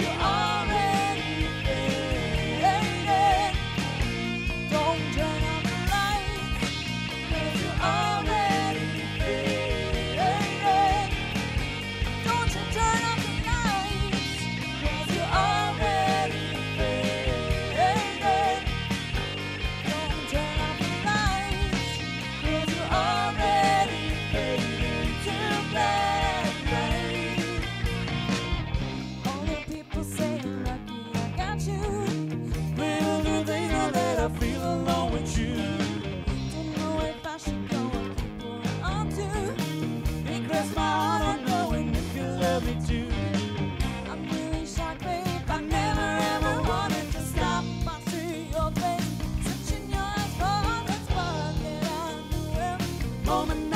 You are. home and